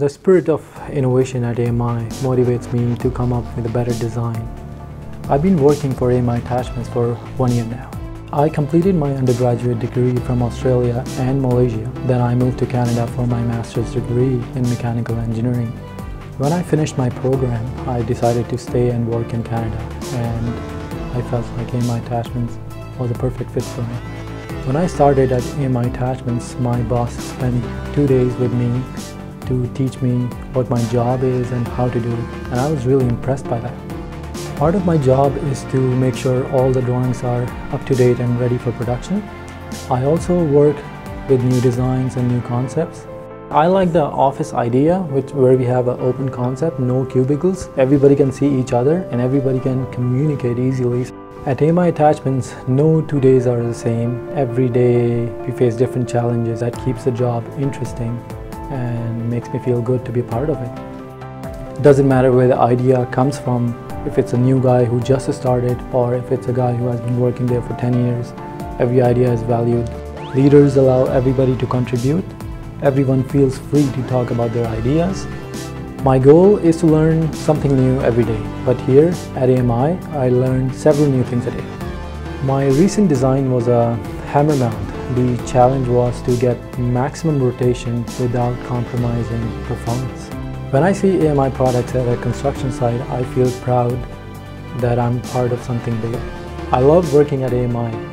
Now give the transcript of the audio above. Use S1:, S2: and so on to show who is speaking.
S1: The spirit of innovation at AMI motivates me to come up with a better design. I've been working for AMI Attachments for one year now. I completed my undergraduate degree from Australia and Malaysia. Then I moved to Canada for my master's degree in mechanical engineering. When I finished my program, I decided to stay and work in Canada and I felt like AMI Attachments was a perfect fit for me. When I started at AMI Attachments, my boss spent two days with me to teach me what my job is and how to do it. And I was really impressed by that. Part of my job is to make sure all the drawings are up to date and ready for production. I also work with new designs and new concepts. I like the office idea which, where we have an open concept, no cubicles. Everybody can see each other and everybody can communicate easily. At AMI Attachments, no two days are the same. Every day we face different challenges that keeps the job interesting and makes me feel good to be part of it. Doesn't matter where the idea comes from, if it's a new guy who just started or if it's a guy who has been working there for 10 years, every idea is valued. Leaders allow everybody to contribute. Everyone feels free to talk about their ideas. My goal is to learn something new every day, but here at AMI, I learned several new things a day. My recent design was a hammer mount the challenge was to get maximum rotation without compromising performance. When I see AMI products at a construction site, I feel proud that I'm part of something bigger. I love working at AMI